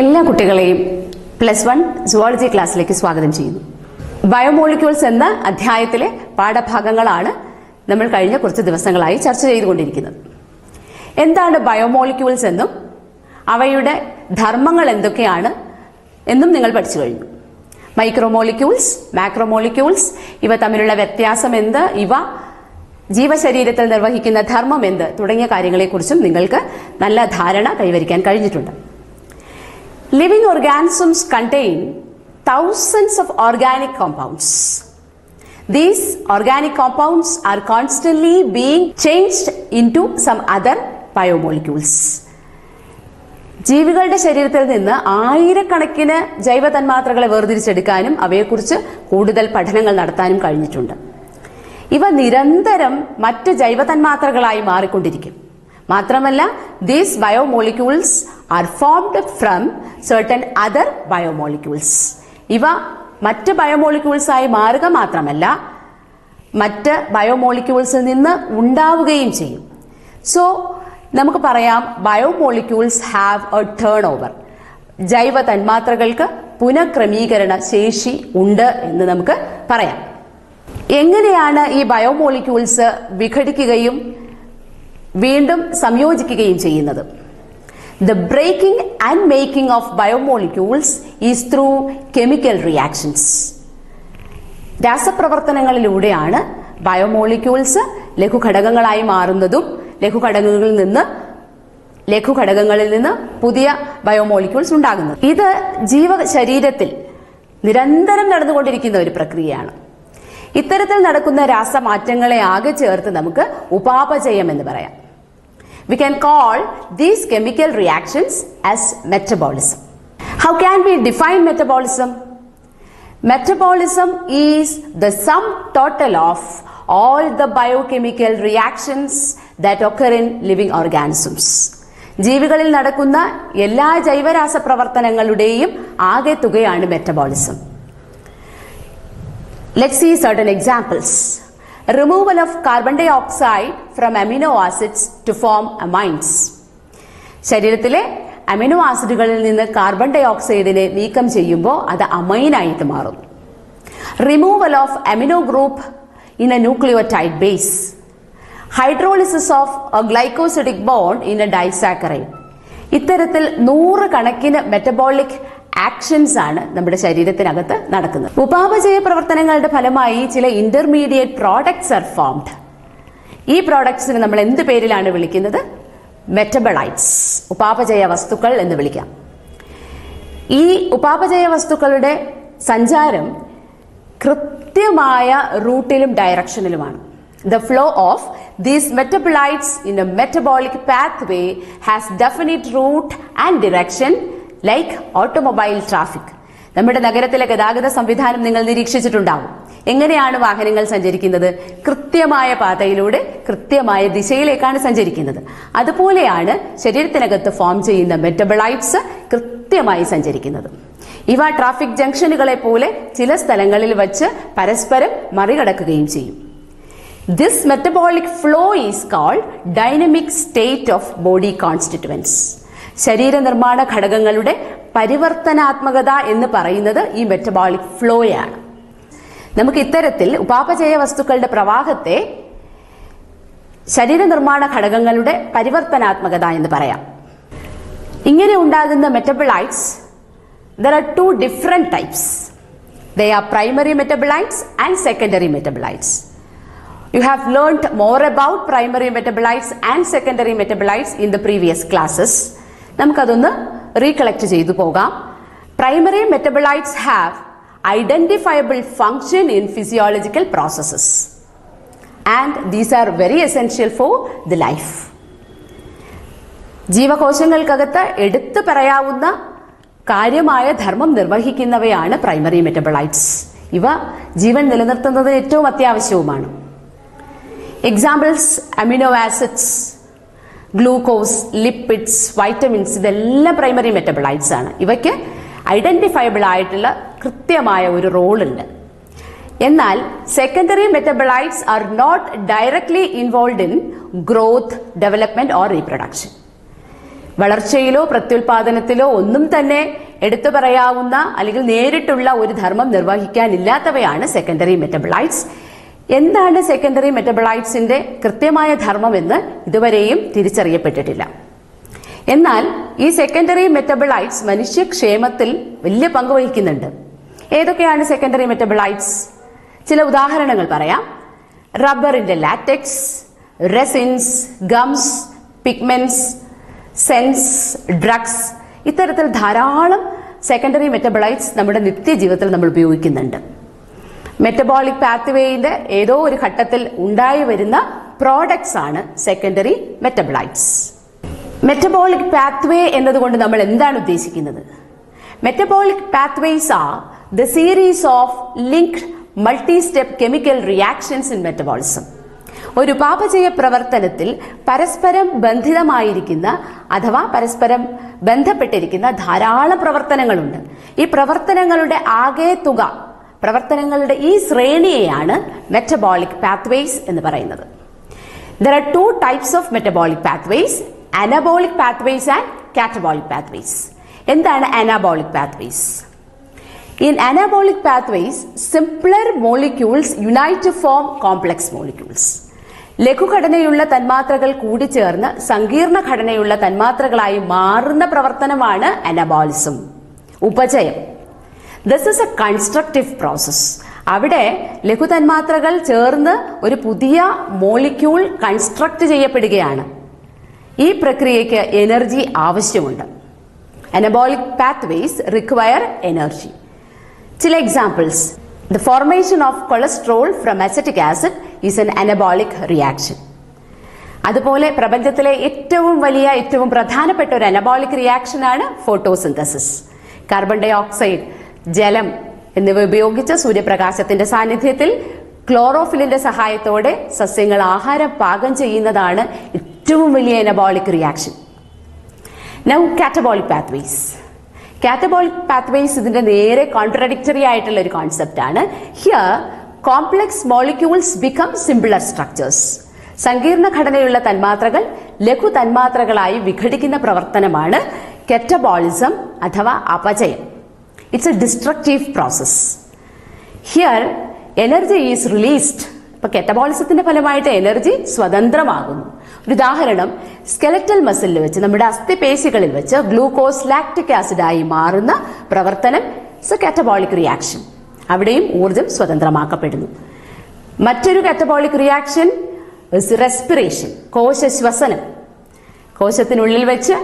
എല്ലാ കുട്ടികളെയും plus one zoology ക്ലാസ്സിലേക്ക് സ്വാഗതം ചെയ്യുന്നു. ബയോമോളിക്യൂൾസ് എന്ന അധ്യായത്തിലെ പാഠഭാഗങ്ങളാണ് നമ്മൾ കഴിഞ്ഞ കുറച്ച് ദിവസങ്ങളായി ചർച്ച ചെയ്തുകൊണ്ടിരിക്കുന്നത്. എന്താണ് ബയോമോളിക്യൂൾസ് എന്നും അവയുടെ ധർമ്മങ്ങൾ എന്തൊക്കെയാണ് എന്നും നിങ്ങൾ പഠിച്ചു കഴിഞ്ഞു. മൈക്രോമോളിക്യൂൾസ് മാക്രോമോളിക്യൂൾസ് ഇവ തമ്മിലുള്ള വ്യത്യാസം എന്ത് ഇവ ജീവശരീരത്തിൽ നിർവഹിക്കുന്ന ധർമ്മം എന്ത് തുടങ്ങിയ കാര്യങ്ങളെക്കുറിച്ചും നിങ്ങൾക്ക് നല്ല ധാരണ കൈവരിക്കാൻ കഴിഞ്ഞിട്ടുണ്ട്. Living organisms contain thousands of organic compounds. These organic compounds are constantly being changed into some other biomolecules. ജീവികളുടെ ശരീരത്തിൽ നിന്ന് ആയിരക്കണക്കിന് ജൈവ തന്മാത്രകളെ വേർതിരിച്ചെടുക്കാനും അവയെക്കുറിച്ച് കൂടുതൽ പഠനങ്ങൾ നടത്താനും കഴിഞ്ഞിട്ടുണ്ട് ഇവ നിരന്തരം മറ്റ് ജൈവ തന്മാത്രകളായി മാറിക്കൊണ്ടിരിക്കും മാത്രമല്ല these biomolecules are formed from certain other biomolecules ഇവ മറ്റ് ബയോമോളിക്യൂൾസ് ആയി മാറുക മാത്രമല്ല മറ്റ് ബയോമോളിക്യൂൾസിൽ നിന്ന് ഉണ്ടാവുകയും ചെയ്യും. സോ നമുക്ക് പറയാം biomolecules have a turn over ജൈവ തന്മാത്രകൾക്ക് പുനഃക്രമീകരണ ശേഷി ഉണ്ട് എന്ന് നമുക്ക് പറയാം. എങ്ങനെയാണ് ഈ ബയോമോളിക്യൂൾസ് വിഘടിക്കുകയും വീണ്ടും സംയോജിക്കുകയും ചെയ്യുന്നത്. The breaking and making of biomolecules is through chemical reactions രാസപ്രവർത്തനങ്ങളിലൂടെയാണ് biomolecules ലഘുഘടകങ്ങളായി മാറുന്നതും ലഘുഘടകങ്ങളിൽ നിന്ന് ലഘുഘടകങ്ങളിൽ നിന്ന് പുതിയ ബയോമോളിക്യൂൾസ് ഉണ്ടാകുന്നത്. ഇത് ജീവ ശരീരത്തിൽ നിരന്തരം നടന്നുകൊണ്ടിരിക്കുന്ന ഒരു പ്രക്രിയയാണ്. ഇത്തരത്തിൽ നടക്കുന്ന രാസമാറ്റങ്ങളെ ആകെ ചേർത്ത് നമുക്ക് ഉപാപചയം എന്ന് പറയാം we can call these chemical reactions as metabolism. How can we define metabolism? Metabolism is the sum total of all the biochemical reactions that occur in living organisms. ജീവികളിൽ നടക്കുന്ന എല്ലാ ജൈവരാസ പ്രവർത്തനങ്ങളുടെയും ആകെ തുകയാണ് metabolism let see certain examples. removal of carbon dioxide from amino acids to form amines. ശരീരത്തിലെ amino ആസിഡുകളിൽ നിന്ന് കാർബൺ ഡൈ ഓക്സൈഡിനെ നീക്കം ചെയ്യുമ്പോൾ അത് അമൈനായിട്ട് മാറുന്നു removal of amino group in a nucleotide base hydrolysis of a glycosidic bond in a disaccharide ഇത്തരത്തിൽ നൂറ് കണക്കിന് മെറ്റബോളിക് ആക്ഷൻസ് ആണ് നമ്മുടെ ശരീരത്തിനകത്ത് നടക്കുന്നത്. ഉപാപചയ പ്രവർത്തനങ്ങളുടെ ഫലമായി ചില ഇന്റർമീഡിയറ്റ് പ്രോഡക്ട്സ് ആർ ഫോംഡ് ഈ പ്രോഡക്ട്സിന് നമ്മൾ എന്ത് പേരിലാണ് വിളിക്കുന്നത്? മെറ്റബളൈറ്റ്സ് ഉപാപചയ വസ്തുക്കൾ എന്ന് വിളിക്കാം. ഈ ഉപാപചയ വസ്തുക്കളുടെ സഞ്ചാരം കൃത്യമായ റൂട്ടിലും ഡയറക്ഷനിലുമാണ്. The flow of these metabolites in a metabolic pathway has definite route and direction like automobile traffic നമ്മുടെ നഗരത്തിലെ ഗതാഗത സംവിധാനം നിങ്ങൾ നിരീക്ഷിച്ചിട്ടുണ്ടാവും. എങ്ങനെയാണ് വാഹനങ്ങൾ സഞ്ചരിക്കുന്നത്? കൃത്യമായ പാതയിലൂടെ കൃത്യമായ ദിശയിലേക്കാണ് സഞ്ചരിക്കുന്നത്. അതുപോലെയാണ് ശരീരത്തിനകത്ത് ഫോം ചെയ്യുന്ന മെറ്റബിളൈറ്റ്സ് കൃത്യമായി സഞ്ചരിക്കുന്നത്. ഇവ ട്രാഫിക് ജംഗ്ഷനുകളെ പോലെ ചില സ്ഥലങ്ങളിൽ വച്ച് പരസ്പരം മറികടക്കുകയും ചെയ്യും. This metabolic flow is called dynamic state of body constituents ശരീരനിർമ്മാണ ഘടകങ്ങളുടെ പരിവർത്തനാത്മകത എന്ന് പറയുന്നത് ഈ മെറ്റബോളിക് ഫ്ലോയാണ് നമുക്ക് ഇത്തരത്തിൽ ഉപാപചയ വസ്തുക്കളുടെ പ്രവാഹത്തെ ശരീരനിർമ്മാണ ഘടകങ്ങളുടെ പരിവർത്തനാത്മകത എന്ന് പറയാം. ഇങ്ങനെ ഉണ്ടാകുന്ന metabolites there are two different types they are primary metabolites and secondary metabolites you have learned more about primary metabolites and secondary metabolites in the previous classes. നമുക്കതൊന്ന് റീകളക്ട് ചെയ്തു പോകാം. Primary metabolites have identifiable function in physiological processes and these are very essential for the life ജീവകോശങ്ങൾക്കകത്ത് എടുത്തു പറയാവുന്ന കാര്യമായ ധർമ്മം നിർവഹിക്കുന്നവയാണ് primary metabolites ഇവ ജീവൻ നിലനിർത്തുന്നതിന് ഏറ്റവും അത്യാവശ്യവുമാണ്. Examples amino acids glucose lipids vitamins ഇതെല്ലാം പ്രൈമറി മെറ്റബിളൈറ്റ്സ് ആണ്. ഇവയ്ക്ക് ഐഡന്റിഫയബിൾ ആയിട്ടുള്ള കൃത്യമായ ഒരു റോൾ ഉണ്ട് എന്നാൽ secondary metabolites are not directly involve in growth development or reproduction. വളർച്ചയിലോ പ്രത്യുൽപാദനത്തിലോ ഒന്നും തന്നെ എടുത്തു പറയാവുന്ന അല്ലെങ്കിൽ നേരിട്ടുള്ള ഒരു ധർമ്മം നിർവഹിക്കാനില്ലാത്തവയാണ് സെക്കൻഡറി മെറ്റബിളൈറ്റ്സ്. എന്താണ് സെക്കൻഡറി മെറ്റബിളൈറ്റ്സിന്റെ കൃത്യമായ ധർമ്മം എന്ന് ഇതുവരെയും തിരിച്ചറിയപ്പെട്ടിട്ടില്ല. എന്നാൽ ഈ സെക്കൻഡറി മെറ്റബിളൈറ്റ്സ് മനുഷ്യക്ഷേമത്തിൽ വലിയ പങ്ക് വഹിക്കുന്നുണ്ട്. ഏതൊക്കെയാണ് സെക്കൻഡറി മെറ്റബിളൈറ്റ്സ് ചില ഉദാഹരണങ്ങൾ പറയാം. റബ്ബറിന്റെ latex resins gums pigments scents drugs ഇത്തരത്തിൽ ധാരാളം സെക്കൻഡറി മെറ്റബിളൈറ്റ്സ് നമ്മുടെ നിത്യജീവിതത്തിൽ നമ്മൾ ഉപയോഗിക്കുന്നുണ്ട്. മെറ്റബോളിക് പാത്വേയിന്റെ ഏതോ ഒരു ഘട്ടത്തിൽ ഉണ്ടായി വരുന്ന പ്രോഡക്ട്സ് ആണ് സെക്കൻഡറി മെറ്റബോളൈറ്റ്സ് മെറ്റബോളിക് പാത്വേ എന്നതുകൊണ്ട് നമ്മൾ എന്താണ് ഉദ്ദേശിക്കുന്നത്? Metabolic pathways are the series of linked multi step chemical reactions in metabolism ഒരു പാപചയ പ്രവർത്തനത്തിൽ പരസ്പരം ബന്ധിതമായിരിക്കുന്ന അഥവാ പരസ്പരം ബന്ധപ്പെട്ടിരിക്കുന്ന ധാരാളം പ്രവർത്തനങ്ങളുണ്ട്. ഈ പ്രവർത്തനങ്ങളുടെ ആകെ തുക പ്രവർത്തനങ്ങളുടെ ഈ ശ്രേണിയെയാണ് മെറ്റബോളിക് പാത്വേസ് എന്ന് പറയുന്നത്. There are two types of metabolic pathways anabolic pathways and catabolic pathways എന്താണ് anabolic pathways in anabolic pathways simpler molecules unite form complex molecules ലഘുഘടനയുള്ള തന്മാത്രകൾ കൂടിച്ചേർന്ന് സങ്കീർണ ഘടനയുള്ള തന്മാത്രകളായി മാറുന്ന പ്രവർത്തനമാണ് anabolism. ഉപചയം this is a constructive process അവിടെ ലഘുതന്മാത്രകൾ ചേർന്ന് ഒരു പുതിയ മോളിക്യൂൾ കൺസ്ട്രക്ട് ചെയ്യപ്പെടുകയാണ്. ഈ പ്രക്രിയയ്ക്ക് എനർജി ആവശ്യമുണ്ട്. അനബോളിക് പാത്വേസ് റിക്വയർ എനർജി ചില examples the formation of cholesterol from acetic acid is an anabolic reaction അതുപോലെ പ്രപഞ്ചത്തിലെ ഏറ്റവും വലിയ ഏറ്റവും പ്രധാനപ്പെട്ട ഒരു അനബോളിക് റിയാക്ഷനാണ് ഫോട്ടോസിന്തസിസ് കാർബൺ ഡൈ ഓക്സൈഡ് ജലം എന്നിവ ഉപയോഗിച്ച് സൂര്യപ്രകാശത്തിന്റെ സാന്നിധ്യത്തിൽ ക്ലോറോഫിലിന്റെ സഹായത്തോടെ സസ്യങ്ങൾ ആഹാരം പാകം ചെയ്യുന്നതാണ് ഏറ്റവും വലിയ anabolic reaction now catabolic pathways catabolic pathways ഇതിന്റെ നേരെ കോൺട്രഡിക്ടറി ആയിട്ടുള്ള ഒരു കോൺസെപ്റ്റ് ആണ്. Here complex molecules become simpler structures സങ്കീർണ ഘടനയുള്ള തന്മാത്രകൾ ലഘു തന്മാത്രകളായി വിഘടിക്കുന്ന പ്രവർത്തനമാണ് കെറ്റബോളിസം അഥവാ അപചയം. It's a destructive process here energy is released ഇപ്പൊ കെറ്റബോളിസത്തിന്റെ ഫലമായിട്ട് എനർജി സ്വതന്ത്രമാകുന്നു. ഒരു ഉദാഹരണം സ്കെലറ്റൽ മസിലിൽ വെച്ച് നമ്മുടെ അസ്ഥിപേശികളിൽ വെച്ച് ഗ്ലൂക്കോസ് ലാക്ടിക് ആസിഡായി മാറുന്ന പ്രവർത്തനം ഇറ്റ്സ് എ കാറ്റബോളിക് റിയാക്ഷൻ അവിടെയും ഊർജം സ്വതന്ത്രമാക്കപ്പെടുന്നു. മറ്റൊരു കാറ്റബോളിക് റിയാക്ഷൻ റെസ്പിറേഷൻ കോശ ശ്വസനം കോശത്തിനുള്ളിൽ വെച്ച്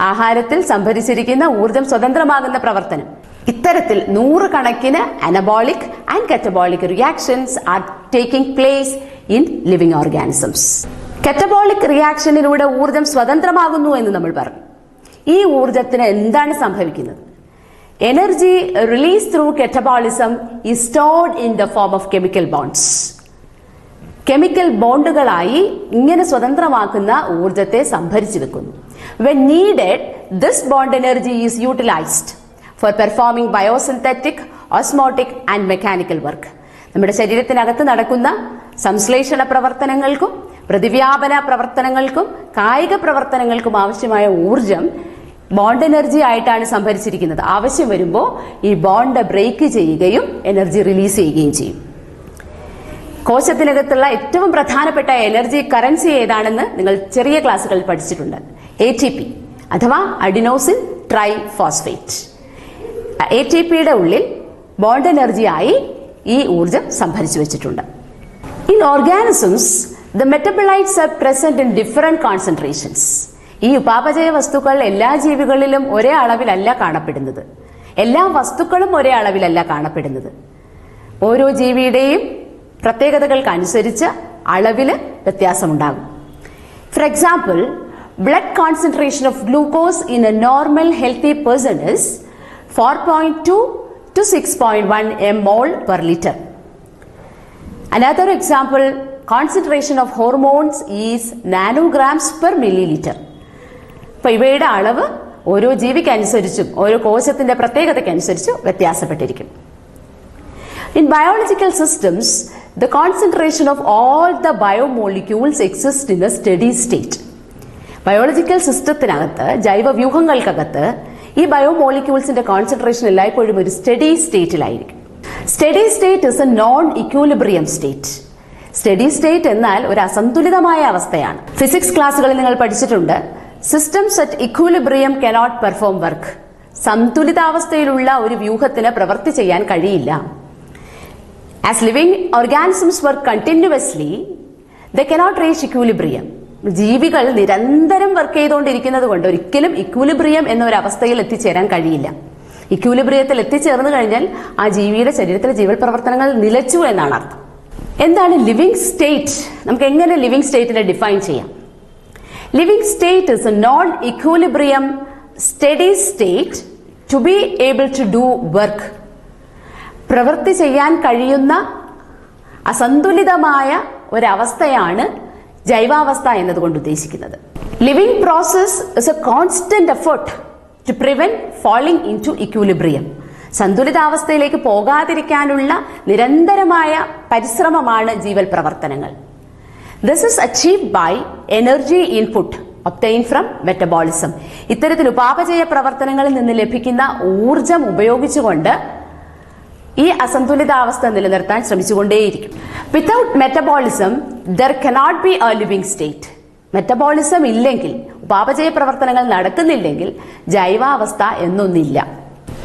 ആഹാരത്തിൽ സംഭരിച്ചിരിക്കുന്ന ഊർജം സ്വതന്ത്രമാകുന്ന പ്രവർത്തനം. ഇത്തരത്തിൽ നൂറുകണക്കിന് anabolic and catabolic reactions are taking place in living organisms catabolic റിയാക്ഷനിലൂടെ ഊർജം സ്വതന്ത്രമാകുന്നു എന്ന് നമ്മൾ പറഞ്ഞു. ഈ ഊർജത്തിന് എന്താണ് സംഭവിക്കുന്നത്? Energy release through catabolism is stored in the form of chemical bonds chemical ബോണ്ടുകളായി ഇങ്ങനെ സ്വതന്ത്രമാക്കുന്ന ഊർജത്തെ സംഭരിച്ചു വെക്കുന്നു when needed this bond energy is utilised for performing biosynthetic osmotic and mechanical work നമ്മുടെ ശരീരത്തിനകത്ത് നടക്കുന്ന സംശ്ലേഷണ പ്രവർത്തനങ്ങൾക്കും പ്രതിവ്യാപന പ്രവർത്തനങ്ങൾക്കും കായിക പ്രവർത്തനങ്ങൾക്കും ആവശ്യമായ ഊർജം ബോണ്ട് എനർജി ആയിട്ടാണ് സംഭരിച്ചിരിക്കുന്നത്. ആവശ്യം വരുമ്പോൾ ഈ ബോണ്ട് ബ്രേക്ക് ചെയ്യുകയും എനർജി റിലീസ് ചെയ്യുകയും ചെയ്യും. കോശത്തിനകത്തുള്ള ഏറ്റവും പ്രധാനപ്പെട്ട എനർജി കറൻസി ഏതാണെന്ന് നിങ്ങൾ ചെറിയ ക്ലാസ്സുകളിൽ പഠിച്ചിട്ടുണ്ട്. എ അഥവാ adenosine triphosphate A T പിയുടെ ഉള്ളിൽ ബോണ്ട് എനർജിയായി ഈ ഊർജം സംഭരിച്ചു വെച്ചിട്ടുണ്ട്. In organisms the metabolites are present in different concentrations ഈ ഉപാപചയ വസ്തുക്കൾ എല്ലാ ജീവികളിലും ഒരേ അളവിലല്ല കാണപ്പെടുന്നത്. എല്ലാ വസ്തുക്കളും ഒരേ അളവിലല്ല കാണപ്പെടുന്നത്. ഓരോ ജീവിയുടെയും പ്രത്യേകതകൾക്കനുസരിച്ച് അളവിൽ വ്യത്യാസമുണ്ടാകും. For example blood concentration of glucose in a normal healthy person is four point two to six point one m mol per litre Another example, concentration of hormones is nanograms per milliliter. അപ്പൊ ഇവയുടെ അളവ് ഓരോ ജീവിക്കനുസരിച്ചും ഓരോ കോശത്തിന്റെ പ്രത്യേകതയ്ക്കനുസരിച്ച് വ്യത്യാസപ്പെട്ടിരിക്കും In biological systems, the concentration of all the biomolecules exists in a steady state. Biological സിസ്റ്റത്തിനകത്ത് ജൈവ വ്യൂഹങ്ങൾക്കകത്ത് ഈ ബയോമോളിക്യൂൾസിന്റെ കോൺസെൻട്രേഷൻ എല്ലായ്പ്പോഴും ഒരു steady സ്റ്റേറ്റിലായിരിക്കും steady state is a non equilibrium state steady state എന്നാൽ ഒരു അസന്തുലിതമായ അവസ്ഥയാണ്. ഫിസിക്സ് ക്ലാസ്സുകളിൽ നിങ്ങൾ പഠിച്ചിട്ടുണ്ട് systems at equilibrium cannot perform work സന്തുലിതാവസ്ഥയിലുള്ള ഒരു വ്യൂഹത്തിന് പ്രവൃത്തി ചെയ്യാൻ കഴിയില്ല. As living organisms work continuously they cannot reach equilibrium ജീവികൾ നിരന്തരം വർക്ക് ചെയ്തുകൊണ്ടിരിക്കുന്നത് കൊണ്ട് ഒരിക്കലും ഇക്വലിബ്രിയം എന്നൊരവസ്ഥയിൽ എത്തിച്ചേരാൻ കഴിയില്ല. ഇക്വലിബ്രിയത്തിൽ എത്തിച്ചേർന്ന് കഴിഞ്ഞാൽ ആ ജീവിയുടെ ശരീരത്തിലെ ജീവൽ പ്രവർത്തനങ്ങൾ നിലച്ചു എന്നാണ് അർത്ഥം. എന്താണ് ലിവിംഗ് സ്റ്റേറ്റ് നമുക്ക് എങ്ങനെ ലിവിംഗ് സ്റ്റേറ്റിനെ ഡിഫൈൻ ചെയ്യാം? Living state is non equilibrium steady state to be able to do work പ്രവൃത്തി ചെയ്യാൻ കഴിയുന്ന അസന്തുലിതമായ ഒരവസ്ഥയാണ് ജൈവാവസ്ഥ എന്നതുകൊണ്ട് ഉദ്ദേശിക്കുന്നത്. Living process is a constant effort to prevent falling into equilibrium സന്തുലിതാവസ്ഥയിലേക്ക് പോകാതിരിക്കാനുള്ള നിരന്തരമായ പരിശ്രമമാണ് ജീവൽ പ്രവർത്തനങ്ങൾ. This is achieve by energy input obtain from metabolism ഇത്തരത്തിൽ ഉപാപചയ പ്രവർത്തനങ്ങളിൽ നിന്ന് ലഭിക്കുന്ന ഊർജം ഉപയോഗിച്ചുകൊണ്ട് ഈ അസന്തുലിതാവസ്ഥ നിലനിർത്താൻ ശ്രമിച്ചുകൊണ്ടേയിരിക്കും. Without metabolism there cannot be a living state metabolism ഇല്ലെങ്കിൽ ഉപാപചയ പ്രവർത്തനങ്ങൾ നടക്കുന്നില്ലെങ്കിൽ ജൈവാവസ്ഥ എന്നൊന്നില്ല.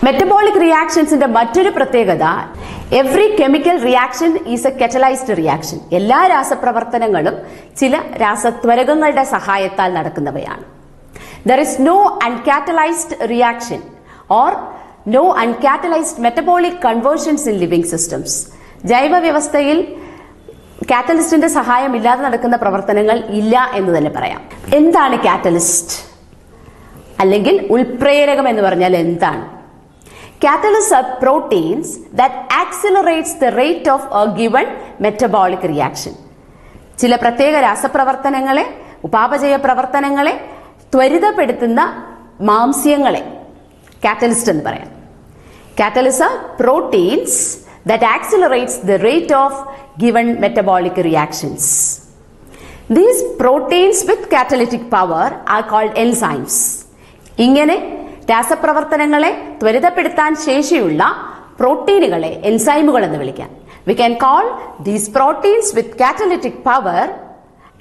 മെറ്റബോളിക് റിയാക്ഷൻസിന്റെ മറ്റൊരു പ്രത്യേകത every chemical reaction is a catalysed reaction എല്ലാ രാസപ്രവർത്തനങ്ങളും ചില രാസത്വരകങ്ങളുടെ സഹായത്താൽ നടക്കുന്നവയാണ്. There is no uncatalysed reaction or no uncatalysed metabolic conversions in living systems ജൈവ വ്യവസ്ഥയിൽ കാറ്റലിസ്റ്റിന്റെ സഹായമില്ലാതെ നടക്കുന്ന പ്രവർത്തനങ്ങൾ ഇല്ല എന്ന് തന്നെ പറയാം. എന്താണ് കാറ്റലിസ്റ്റ്? അല്ലെങ്കിൽ ഉൾപ്രേരകം എന്ന് പറഞ്ഞാൽ എന്താണ്? Catalyst are proteins that accelerates the rate of a given metabolic reaction ചില പ്രത്യേക രാസപ്രവർത്തനങ്ങളെ ഉപാപചയ പ്രവർത്തനങ്ങളെ ത്വരിതപ്പെടുത്തുന്ന മാംസ്യങ്ങളെ കാറ്റലിസ്റ്റ് എന്ന് പറയാം. Catalyst proteins that accelerates the rate of given metabolic reactions these proteins with catalytic power are called enzymes ഇങ്ങനെ രാസപ്രവർത്തനങ്ങളെ ത്വരിതപ്പെടുത്താൻ ശേഷിയുള്ള പ്രോട്ടീനുകളെ എൻസൈമുകൾ എന്ന് വിളിക്കാം. We can call these proteins with catalytic power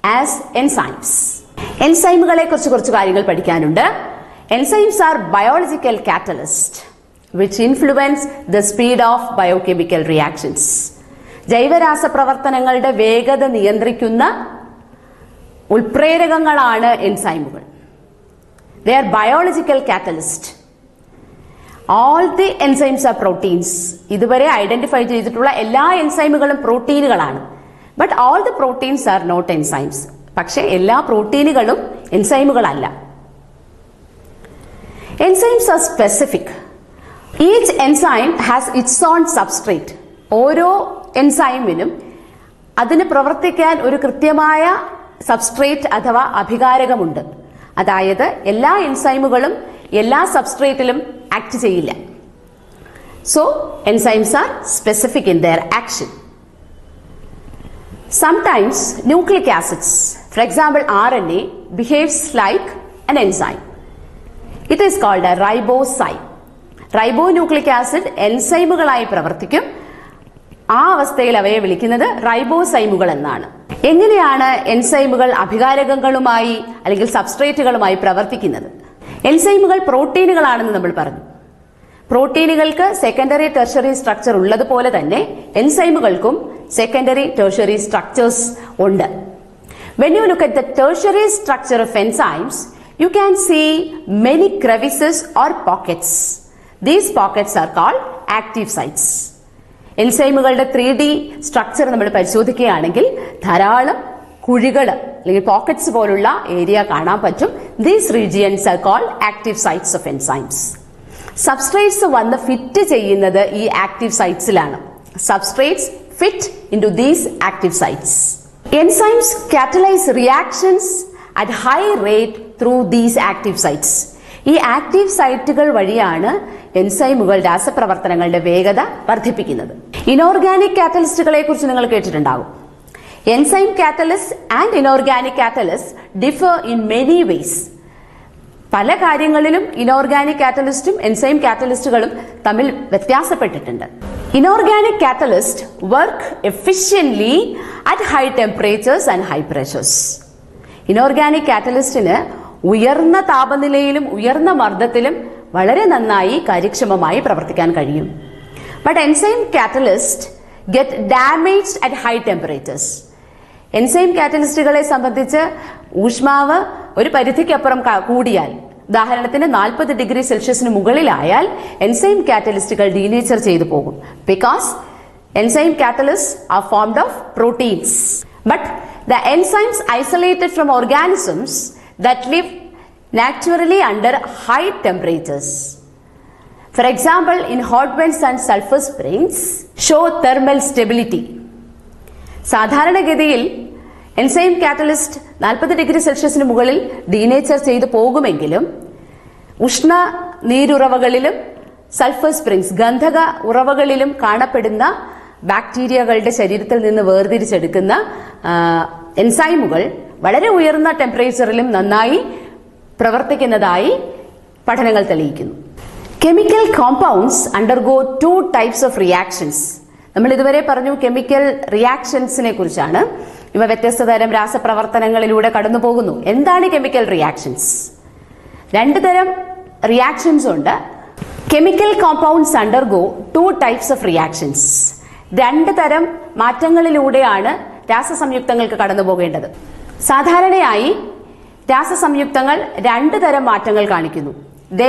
as enzymes എൻസൈമുകളെ കുറിച്ച് കുറച്ച് കാര്യങ്ങൾ പഠിക്കാനുണ്ട്. Enzymes are biological catalyst which influence the speed of biochemical reactions ജൈവരാസ പ്രവർത്തനങ്ങളുടെ വേഗത നിയന്ത്രിക്കുന്ന ഉൾപ്രേരകങ്ങളാണ് എൻസൈമുകൾ they are biological catalyst all the enzymes are proteins ഇതുവരെ ഐഡന്റിഫൈ ചെയ്തിട്ടുള്ള എല്ലാ എൻസൈമുകളും പ്രോട്ടീനുകളാണ് but all the proteins are not enzymes പക്ഷേ എല്ലാ പ്രോട്ടീനുകളും എൻസൈമുകളല്ല enzymes are specific each enzyme has its own substrate ഓരോ എൻസൈമിനും അതിന് പ്രവർത്തിക്കാൻ ഒരു കൃത്യമായ സബ്സ്ട്രേറ്റ് അഥവാ അഭികാരകമുണ്ട് അതായത് എല്ലാ എൻസൈമുകളും എല്ലാ സബ്സ്ട്രേറ്റിലും ആക്ട് ചെയ്യില്ല. So enzymes are specific in their action sometimes nucleic acids for example R N A behaves like an enzyme it is called ribozyme ribonucleic acid എൻസൈമുകളായി പ്രവർത്തിക്കും. ആ അവസ്ഥയിൽ അവയെ വിളിക്കുന്നത് റൈബോസൈമുകൾ എന്നാണ്. എങ്ങനെയാണ് എൻസൈമുകൾ അഭികാരകങ്ങളുമായി അല്ലെങ്കിൽ സബ്സ്ട്രേറ്റുകളുമായി പ്രവർത്തിക്കുന്നത്? എൻസൈമുകൾ പ്രോട്ടീനുകളാണെന്ന് നമ്മൾ പറഞ്ഞു. പ്രോട്ടീനുകൾക്ക് സെക്കൻഡറി ടെർഷറി സ്ട്രക്ചർ ഉള്ളതുപോലെ തന്നെ എൻസൈമുകൾക്കും സെക്കൻഡറി ടെർഷറി സ്ട്രക്ചേഴ്സ് ഉണ്ട്. When you look at the tertiary structure of enzymes you can see many crevices or pockets. These pockets are called active sites. എൻസൈമുകളുടെ ത്രീ ഡി സ്ട്രക്ചർ നമ്മൾ പരിശോധിക്കുകയാണെങ്കിൽ ധാരാളം കുഴികൾ അല്ലെങ്കിൽ പോക്കറ്റ്സ് പോലുള്ള ഏരിയ കാണാൻ പറ്റും these regions are called active sites of enzymes substrates വന്ന് ഫിറ്റ് ചെയ്യുന്നത് ഈ active സൈറ്റ്സിലാണ് substrates fit into these active sites enzymes catalyse reactions at high rate through these active sites ഈ ആക്റ്റീവ് സൈറ്റുകൾ വഴിയാണ് എൻസൈമുകൾ രാസപ്രവർത്തനങ്ങളുടെ വേഗത വർദ്ധിപ്പിക്കുന്നത്. ഇനോർഗാനിക് കാറ്റലിസ്റ്റുകളെ കുറിച്ച് നിങ്ങൾ കേട്ടിട്ടുണ്ടാകും. Enzyme catalyst and inorganic catalyst differ in many ways. പല കാര്യങ്ങളിലും ഇനോർഗാനിക് കാറ്റലിസ്റ്റും എൻസൈം കാറ്റലിസ്റ്റുകളും തമ്മിൽ വ്യത്യാസപ്പെട്ടിട്ടുണ്ട്. Inorganic catalyst work efficiently at high temperatures and high pressures inorganic കാറ്റലിസ്റ്റിന് ഉയർന്ന താപനിലയിലും ഉയർന്ന മർദ്ദത്തിലും വളരെ നന്നായി കാര്യക്ഷമമായി പ്രവർത്തിക്കാൻ കഴിയും. But enzyme catalyst get damaged at high temperatures enzyme കാറ്റലിസ്റ്റുകളെ സംബന്ധിച്ച് ഊഷ്മാവ് ഒരു പരിധിക്കപ്പുറം കൂടിയാൽ ഉദാഹരണത്തിന് നാൽപ്പത് ഡിഗ്രി സെൽഷ്യസിന് മുകളിലായാൽ എൻസൈം കാറ്റലിസ്റ്റുകൾ ഡീനേച്ചർ ചെയ്തു പോകും. Because enzyme catalyst are formed of proteins but the enzymes isolated from organisms that live naturally under high temperatures. For example, in hot vents and sulfur springs show thermal stability. സാധാരണഗതിയിൽ enzyme catalyst നാൽപ്പത് degree സെൽഷ്യസിന് മുകളിൽ denature ചെയ്തു പോകുമെങ്കിലും ഉഷ്ണ നീരുറവകളിലും sulphur springs ഗന്ധക ഉറവകളിലും കാണപ്പെടുന്ന ബാക്ടീരിയകളുടെ ശരീരത്തിൽ നിന്ന് വേർതിരിച്ചെടുക്കുന്ന എൻസൈമുകൾ വളരെ ഉയർന്ന ടെമ്പറേച്ചറിലും നന്നായി പ്രവർത്തിക്കുന്നതായി പഠനങ്ങൾ തെളിയിക്കുന്നു. Chemical compounds undergo two types of reactions നമ്മൾ ഇതുവരെ പറഞ്ഞു കെമിക്കൽ റിയാക്ഷൻസിനെ കുറിച്ചാണ്. ഇവ വ്യത്യസ്ത തരം രാസപ്രവർത്തനങ്ങളിലൂടെ കടന്നു പോകുന്നു എന്താണ് കെമിക്കൽ റിയാക്ഷൻസ് രണ്ട് തരം റിയാക്ഷൻസ് ഉണ്ട്. Chemical compounds undergo two types of reactions രണ്ട് തരം മാറ്റങ്ങളിലൂടെയാണ് രാസസംയുക്തങ്ങൾക്ക് കടന്നു പോകേണ്ടത് സാധാരണയായി രാസസംയുക്തങ്ങൾ രണ്ട് തരം മാറ്റങ്ങൾ കാണിക്കുന്നു. They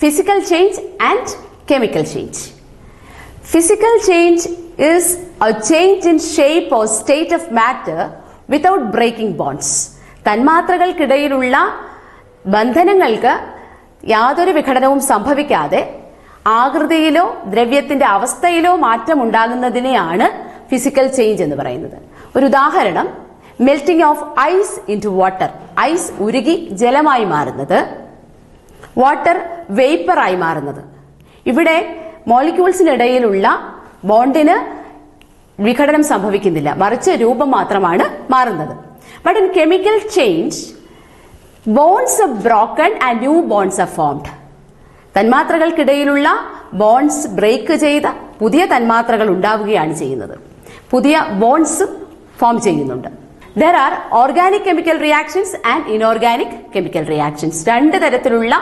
physical change and chemical change physical change is a change in shape or state of matter without breaking bonds തന്മാത്രകൾക്കിടയിലുള്ള ബന്ധനങ്ങൾക്ക് യാതൊരു വിഘടനവും സംഭവിക്കാതെ ആകൃതിയിലോ ദ്രവ്യത്തിന്റെ അവസ്ഥയിലോ മാറ്റം ഉണ്ടാകുന്നതിനെയാണ് ഫിസിക്കൽ ചേഞ്ച് എന്ന് പറയുന്നത്. ഒരു ഉദാഹരണം melting of ice into water ice ഉരുകി ജലമായി മാറുന്നത്. വാട്ടർ വേപ്പറായി മാറുന്നത്. ഇവിടെ മോളിക്യൂൾസിനിടയിലുള്ള ബോണ്ടിന് വിഘടനം സംഭവിക്കുന്നില്ല. മറിച്ച് രൂപം മാത്രമാണ് മാറുന്നത്. But in chemical change bonds broken and new bonds are formed തന്മാത്രകൾക്കിടയിലുള്ള bonds break ചെയ്ത പുതിയ തന്മാത്രകൾ ഉണ്ടാവുകയാണ് ചെയ്യുന്നത്. പുതിയ ബോൺസ് ഫോം ചെയ്യുന്നുണ്ട്. There are organic chemical reactions and inorganic chemical reactions രണ്ട് തരത്തിലുള്ള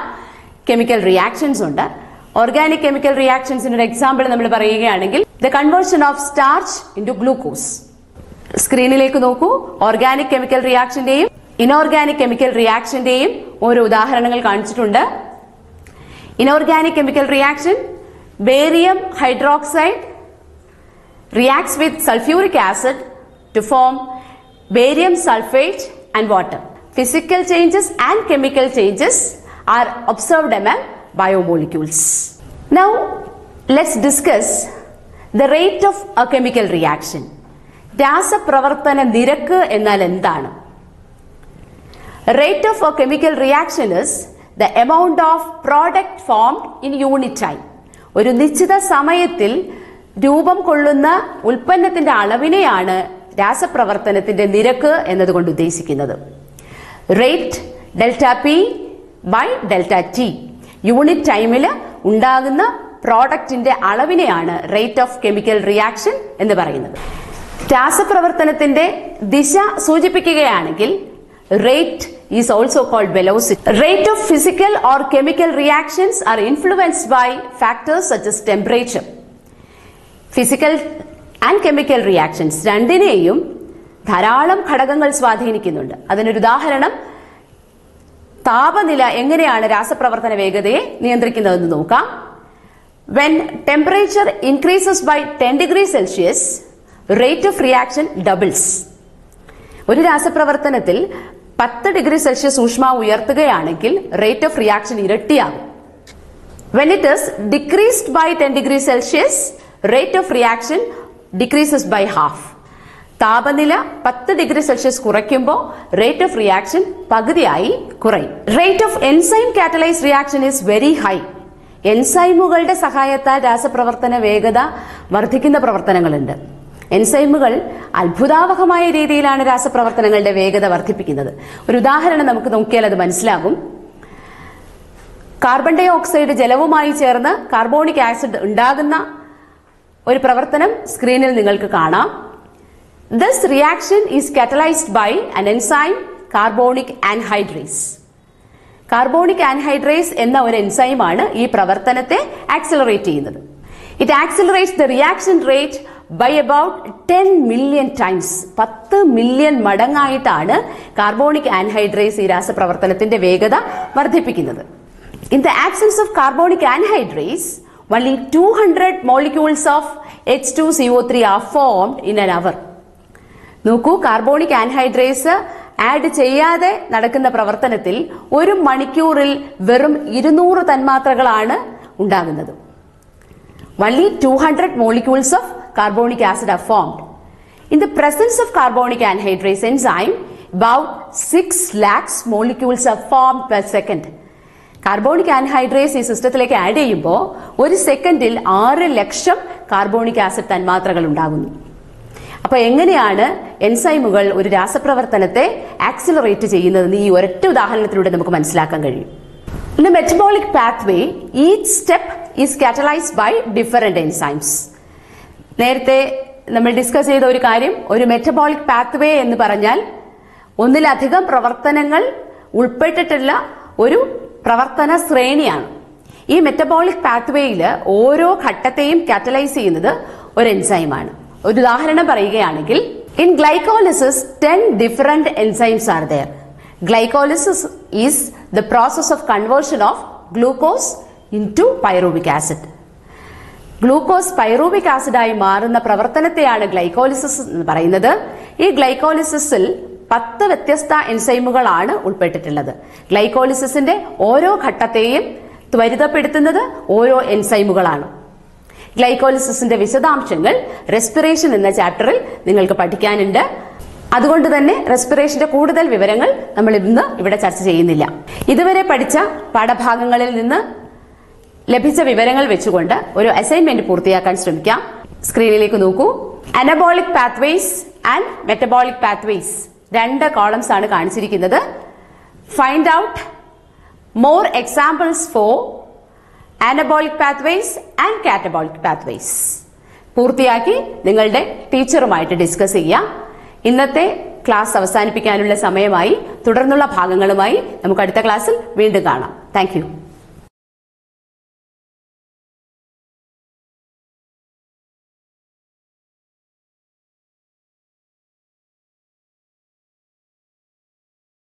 കെമിക്കൽ റിയാക്ഷൻസ് ഉണ്ട്. ഓർഗാനിക് കെമിക്കൽ റിയാക്ഷൻസിന് ഒരു എക്സാമ്പിൾ നമ്മൾ പറയുകയാണെങ്കിൽ the conversion of starch into glucose സ്ക്രീനിലേക്ക് നോക്കൂ. ഓർഗാനിക് കെമിക്കൽ റിയാക്ഷന്റെയും ഇനോർഗാനിക് കെമിക്കൽ റിയാക്ഷന്റെയും ഓരോ ഉദാഹരണങ്ങൾ കാണിച്ചിട്ടുണ്ട്. Inorganic chemical reaction barium hydroxide reacts with sulfuric acid to form barium sulfate and water. Physical changes and chemical changes are observed among biomolecules. Now, let's discuss the rate of a chemical reaction. രാസപ്രവർത്തന നിരക്ക് എന്നാൽ എന്താണ് of a chemical reaction is the amount of product formed in unit time ഒരു നിശ്ചിത സമയത്തിൽ രൂപം കൊള്ളുന്ന ഉൽപ്പന്നത്തിന്റെ അളവിനെയാണ് രാസപ്രവർത്തനത്തിന്റെ നിരക്ക് എന്നതുകൊണ്ട് ഉദ്ദേശിക്കുന്നത്. Rate delta P by delta T unit ടൈമിൽ ഉണ്ടാകുന്ന പ്രോഡക്റ്റിന്റെ അളവിനെയാണ് റേറ്റ് ഓഫ് കെമിക്കൽ റിയാക്ഷൻ എന്ന് പറയുന്നത്. രാസപ്രവർത്തനത്തിന്റെ ദിശ സൂചിപ്പിക്കുകയാണെങ്കിൽ rate is also called velocity rate of physical or chemical reactions are influenced by factors as temperature physical and chemical reactions രണ്ടിനെയും ധാരാളം ഘടകങ്ങൾ സ്വാധീനിക്കുന്നുണ്ട്. അതിനൊരു ഉദാഹരണം താപനില എങ്ങനെയാണ് രാസപ്രവർത്തന വേഗതയെ നിയന്ത്രിക്കുന്നതെന്ന് നോക്കാം. When temperature increases by ten degree Celsius rate of reaction doubles ഒരു രാസപ്രവർത്തനത്തിൽ പത്ത് ഡിഗ്രി സെൽഷ്യസ് ഊഷ്മാവ് ഉയർത്തുകയാണെങ്കിൽ rate of reaction ഇരട്ടിയാകും. When it is decreased by ten degree Celsius rate of reaction decreases by half താപനില പത്ത് ഡിഗ്രി സെൽഷ്യസ് കുറയ്ക്കുമ്പോൾ rate of reaction പകുതിയായി കുറയും. Rate of enzyme catalyse reaction is very high എൻസൈമുകളുടെ സഹായത്താൽ രാസപ്രവർത്തന വേഗത വർദ്ധിക്കുന്ന പ്രവർത്തനങ്ങളുണ്ട്. എൻസൈമുകൾ അത്ഭുതാവഹമായ രീതിയിലാണ് രാസപ്രവർത്തനങ്ങളുടെ വേഗത വർദ്ധിപ്പിക്കുന്നത്. ഒരു ഉദാഹരണം നമുക്ക് നോക്കിയാൽ അത് മനസ്സിലാകും. കാർബൺ ഡൈ ഓക്സൈഡ് ജലവുമായി ചേർന്ന് കാർബോണിക് ആസിഡ് ഉണ്ടാകുന്ന ഒരു പ്രവർത്തനം സ്ക്രീനിൽ നിങ്ങൾക്ക് കാണാം. This reaction is catalysed by an enzyme carbonic anhydrase carbonic anhydrase എന്ന ഒരു എൻസൈമാണ് ഈ പ്രവർത്തനത്തെ ആക്സിലറേറ്റ് ചെയ്യുന്നത്. It accelerates the reaction rate by about ten million times പത്ത് മില്യൺ മടങ്ങായിട്ടാണ് കാർബോണിക് ആൻഹൈഡ്രേസ് ഈ രാസപ്രവർത്തനത്തിന്റെ വേഗത വർദ്ധിപ്പിക്കുന്നത്. In the absence of carbonic anhydrase only 200 molecules of H2CO3 are formed in an hour. നോക്കൂ കാർബോണിക് add ആഡ് ചെയ്യാതെ നടക്കുന്ന പ്രവർത്തനത്തിൽ ഒരു മണിക്കൂറിൽ വെറും ഇരുന്നൂറ് തന്മാത്രകളാണ് ഉണ്ടാകുന്നത് only 200 molecules of carbonic acid are formed. In the presence of carbonic anhydrase enzyme, about 6 lakhs molecules are formed per second. Carbonic anhydrase ഈ സിസ്റ്റത്തിലേക്ക് ആഡ് ചെയ്യുമ്പോൾ ഒരു സെക്കൻഡിൽ ആറ് ലക്ഷം കാർബോണിക് ആസിഡ് തന്മാത്രകൾ ഉണ്ടാകുന്നു. അപ്പൊ എങ്ങനെയാണ് എൻസൈമുകൾ ഒരു രാസപ്രവർത്തനത്തെ ആക്സിലറേറ്റ് ചെയ്യുന്നതെന്ന് ഈ ഒരൊറ്റ ഉദാഹരണത്തിലൂടെ നമുക്ക് മനസ്സിലാക്കാൻ കഴിയും. In metabolic pathway each step is catalysed by different enzymes നേരത്തെ നമ്മൾ ഡിസ്കസ് ചെയ്ത ഒരു കാര്യം ഒരു മെറ്റബോളിക് പാത്വേ എന്ന് പറഞ്ഞാൽ ഒന്നിലധികം പ്രവർത്തനങ്ങൾ ഉൾപ്പെട്ടിട്ടുള്ള ഒരു പ്രവർത്തന ശ്രേണിയാണ്. ഈ മെറ്റബോളിക് പാത്വേയിൽ ഓരോ ഘട്ടത്തെയും കാറ്റലൈസ് ചെയ്യുന്നത് ഒരു എൻസൈമാണ് ഒരു ഉദാഹരണം പറയുകയാണെങ്കിൽ in glycolysis ten different enzymes are there glycolysis is the process of conversion of glucose into pyruvic acid glucose pyruvic ആസിഡായി മാറുന്ന പ്രവർത്തനത്തെയാണ് ഗ്ലൈക്കോലിസിസ് എന്ന് പറയുന്നത്. ഈ ഗ്ലൈക്കോളിസിസിൽ പത്ത് വ്യത്യസ്ത എൻസൈമുകളാണ് ഉൾപ്പെട്ടിട്ടുള്ളത്. ഗ്ലൈക്കോളിസിസിന്റെ ഓരോ ഘട്ടത്തെയും ത്വരിതപ്പെടുത്തുന്നത് ഓരോ എൻസൈമുകളാണ്. ഗ്ലൈക്കോളിസിസിന്റെ വിശദാംശങ്ങൾ റെസ്പിറേഷൻ എന്ന ചാപ്റ്ററിൽ നിങ്ങൾക്ക് പഠിക്കാനുണ്ട്. അതുകൊണ്ട് തന്നെ റെസ്പിറേഷന്റെ കൂടുതൽ വിവരങ്ങൾ നമ്മൾ ഇന്ന് ഇവിടെ ചർച്ച ചെയ്യുന്നില്ല. ഇതുവരെ പഠിച്ച പാഠഭാഗങ്ങളിൽ നിന്ന് ലഭിച്ച വിവരങ്ങൾ വെച്ചുകൊണ്ട് ഒരു അസൈൻമെന്റ് പൂർത്തിയാക്കാൻ ശ്രമിക്കാം. സ്ക്രീനിലേക്ക് നോക്കൂ. Anabolic pathways and metabolic pathways രണ്ട് കോളംസ് ആണ് കാണിച്ചിരിക്കുന്നത്. Find out more examples for anabolic pathways and catabolic pathways പൂർത്തിയാക്കി നിങ്ങളുടെ ടീച്ചറുമായിട്ട് ഡിസ്കസ് ചെയ്യാം. ഇന്നത്തെ ക്ലാസ് അവസാനിപ്പിക്കാനുള്ള സമയമായി. തുടർന്നുള്ള ഭാഗങ്ങളുമായി നമുക്ക് അടുത്ത ക്ലാസ്സിൽ വീണ്ടും കാണാം. താങ്ക്